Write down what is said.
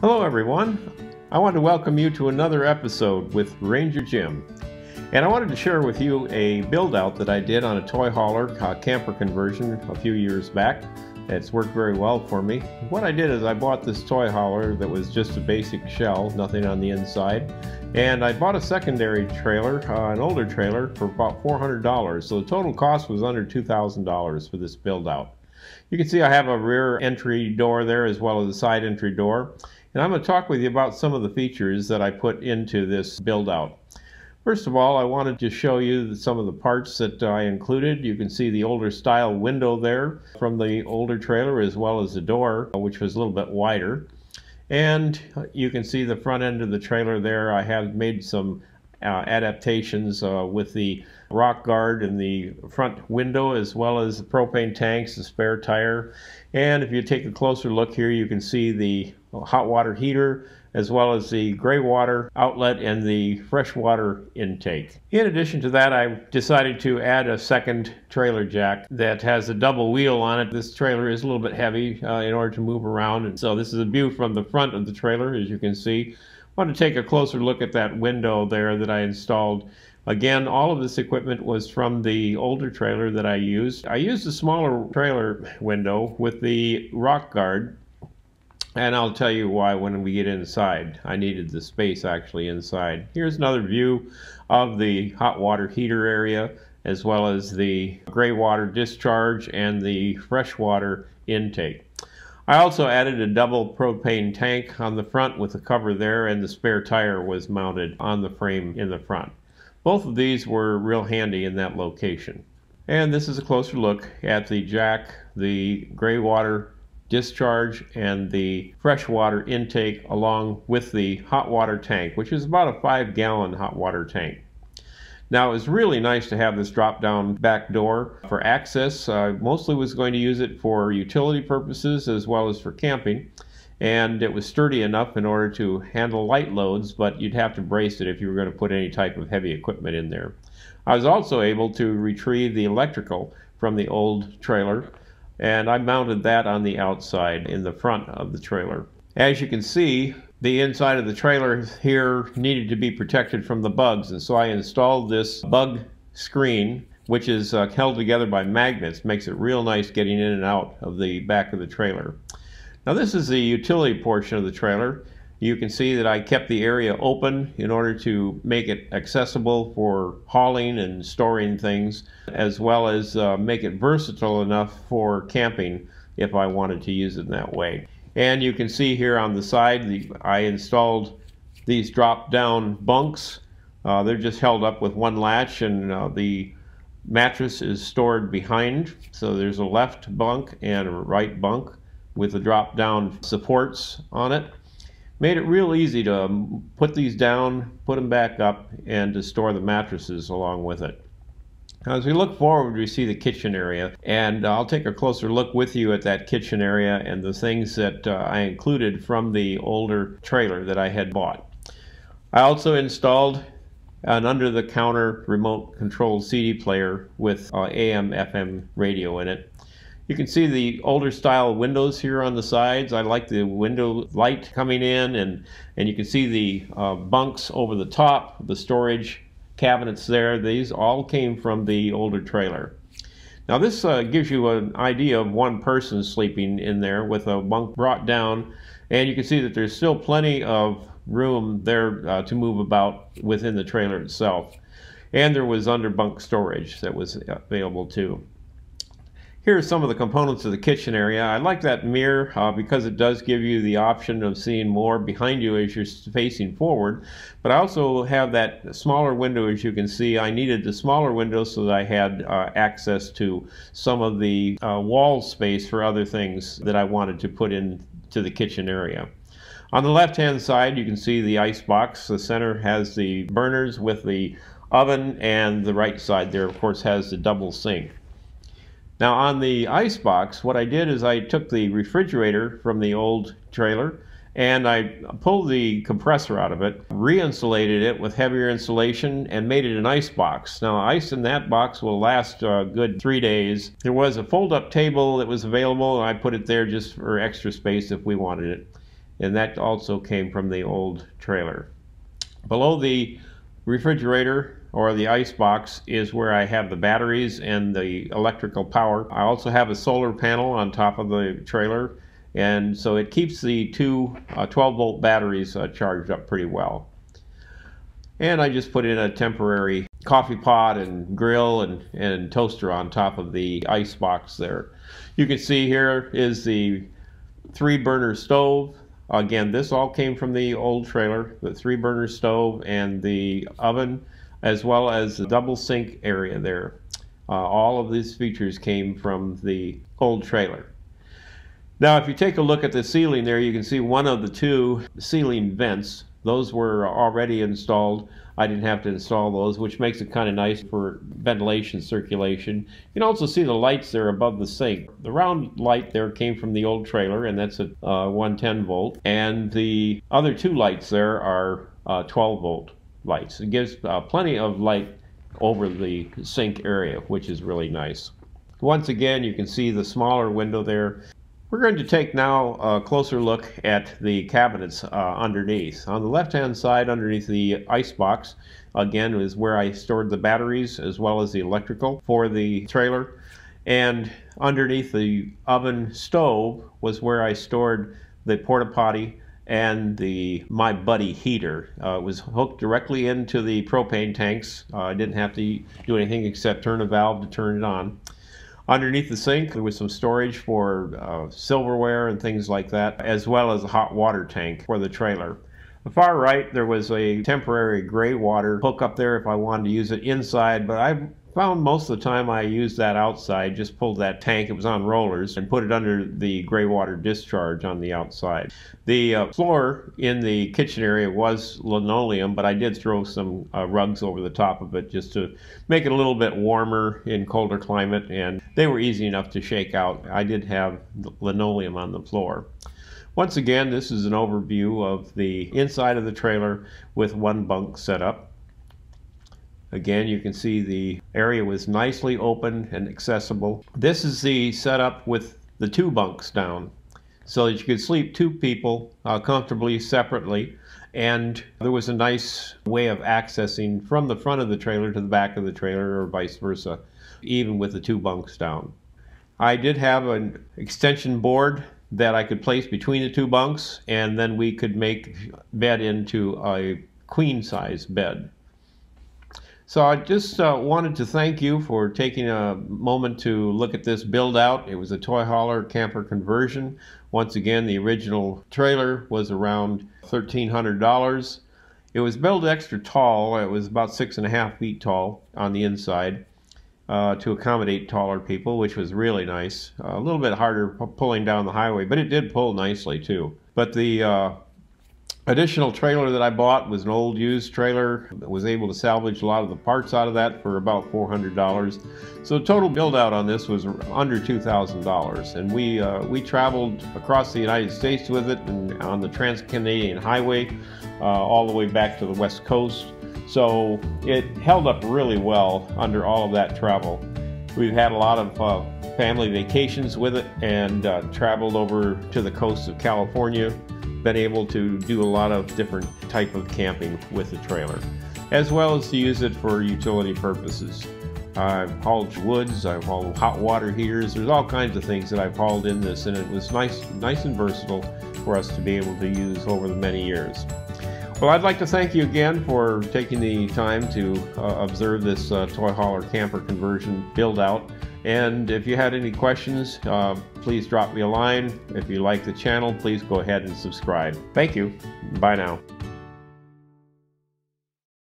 Hello, everyone. I want to welcome you to another episode with Ranger Jim. And I wanted to share with you a build out that I did on a toy hauler a camper conversion a few years back. It's worked very well for me. What I did is I bought this toy hauler that was just a basic shell, nothing on the inside. And I bought a secondary trailer, uh, an older trailer, for about $400. So the total cost was under $2,000 for this build out. You can see I have a rear entry door there as well as a side entry door. And I'm going to talk with you about some of the features that I put into this build out. First of all, I wanted to show you some of the parts that I included. You can see the older style window there from the older trailer as well as the door, which was a little bit wider. And you can see the front end of the trailer there. I have made some uh, adaptations uh, with the rock guard in the front window as well as the propane tanks, the spare tire. And if you take a closer look here, you can see the hot water heater as well as the gray water outlet and the freshwater intake. In addition to that, I decided to add a second trailer jack that has a double wheel on it. This trailer is a little bit heavy uh, in order to move around, and so this is a view from the front of the trailer, as you can see. I want to take a closer look at that window there that I installed. Again, all of this equipment was from the older trailer that I used. I used a smaller trailer window with the rock guard and I'll tell you why when we get inside. I needed the space actually inside. Here's another view of the hot water heater area as well as the gray water discharge and the freshwater intake. I also added a double propane tank on the front with a cover there and the spare tire was mounted on the frame in the front. Both of these were real handy in that location. And this is a closer look at the jack, the gray water discharge, and the freshwater intake along with the hot water tank, which is about a five gallon hot water tank. Now, it was really nice to have this drop down back door for access. I mostly was going to use it for utility purposes as well as for camping. And it was sturdy enough in order to handle light loads, but you'd have to brace it if you were going to put any type of heavy equipment in there. I was also able to retrieve the electrical from the old trailer, and I mounted that on the outside in the front of the trailer. As you can see, the inside of the trailer here needed to be protected from the bugs, and so I installed this bug screen, which is uh, held together by magnets, makes it real nice getting in and out of the back of the trailer. Now this is the utility portion of the trailer. You can see that I kept the area open in order to make it accessible for hauling and storing things, as well as uh, make it versatile enough for camping if I wanted to use it in that way. And you can see here on the side, the, I installed these drop down bunks. Uh, they're just held up with one latch and uh, the mattress is stored behind. So there's a left bunk and a right bunk with the drop down supports on it. Made it real easy to um, put these down, put them back up, and to store the mattresses along with it. Now, as we look forward, we see the kitchen area, and I'll take a closer look with you at that kitchen area and the things that uh, I included from the older trailer that I had bought. I also installed an under-the-counter remote controlled CD player with uh, AM FM radio in it. You can see the older style windows here on the sides. I like the window light coming in and, and you can see the uh, bunks over the top, the storage cabinets there. These all came from the older trailer. Now this uh, gives you an idea of one person sleeping in there with a bunk brought down and you can see that there's still plenty of room there uh, to move about within the trailer itself. And there was under bunk storage that was available too. Here are some of the components of the kitchen area. I like that mirror uh, because it does give you the option of seeing more behind you as you're facing forward. But I also have that smaller window as you can see. I needed the smaller window so that I had uh, access to some of the uh, wall space for other things that I wanted to put into the kitchen area. On the left hand side you can see the ice box. The center has the burners with the oven and the right side there of course has the double sink. Now on the ice box, what I did is I took the refrigerator from the old trailer and I pulled the compressor out of it, re-insulated it with heavier insulation, and made it an ice box. Now, ice in that box will last a good three days. There was a fold-up table that was available, and I put it there just for extra space if we wanted it. and that also came from the old trailer. Below the refrigerator or the ice box is where I have the batteries and the electrical power. I also have a solar panel on top of the trailer and so it keeps the two uh, 12 volt batteries uh, charged up pretty well. And I just put in a temporary coffee pot and grill and, and toaster on top of the ice box there. You can see here is the three burner stove Again, this all came from the old trailer, the three burner stove and the oven, as well as the double sink area there. Uh, all of these features came from the old trailer. Now, if you take a look at the ceiling there, you can see one of the two ceiling vents. Those were already installed. I didn't have to install those, which makes it kind of nice for ventilation circulation. You can also see the lights there above the sink. The round light there came from the old trailer, and that's a uh, 110 volt. And the other two lights there are uh, 12 volt lights. It gives uh, plenty of light over the sink area, which is really nice. Once again, you can see the smaller window there. We're going to take now a closer look at the cabinets uh, underneath. On the left-hand side, underneath the ice box, again, is where I stored the batteries as well as the electrical for the trailer. And underneath the oven stove was where I stored the porta potty and the My Buddy heater. Uh, was hooked directly into the propane tanks. Uh, I didn't have to do anything except turn a valve to turn it on. Underneath the sink, there was some storage for uh, silverware and things like that, as well as a hot water tank for the trailer. The far right, there was a temporary gray water hook up there if I wanted to use it inside, but I found most of the time I used that outside, just pulled that tank, it was on rollers, and put it under the gray water discharge on the outside. The uh, floor in the kitchen area was linoleum, but I did throw some uh, rugs over the top of it just to make it a little bit warmer in colder climate, and they were easy enough to shake out. I did have linoleum on the floor. Once again, this is an overview of the inside of the trailer with one bunk set up. Again, you can see the area was nicely open and accessible. This is the setup with the two bunks down so that you could sleep two people uh, comfortably separately. And there was a nice way of accessing from the front of the trailer to the back of the trailer or vice versa, even with the two bunks down. I did have an extension board that I could place between the two bunks, and then we could make bed into a queen size bed. So I just uh, wanted to thank you for taking a moment to look at this build out. It was a toy hauler camper conversion. Once again, the original trailer was around $1,300. It was built extra tall. It was about six and a half feet tall on the inside uh, to accommodate taller people, which was really nice. Uh, a little bit harder pulling down the highway, but it did pull nicely too. But the uh, additional trailer that I bought was an old used trailer. I was able to salvage a lot of the parts out of that for about $400. So total build out on this was under $2,000. And we, uh, we traveled across the United States with it and on the Trans-Canadian Highway uh, all the way back to the West Coast. So it held up really well under all of that travel. We've had a lot of uh, family vacations with it and uh, traveled over to the coast of California been able to do a lot of different type of camping with the trailer, as well as to use it for utility purposes. I've hauled woods, I've hauled hot water heaters, there's all kinds of things that I've hauled in this and it was nice, nice and versatile for us to be able to use over the many years. Well, I'd like to thank you again for taking the time to uh, observe this uh, toy hauler camper conversion build out. And if you had any questions, uh, please drop me a line. If you like the channel, please go ahead and subscribe. Thank you. Bye now.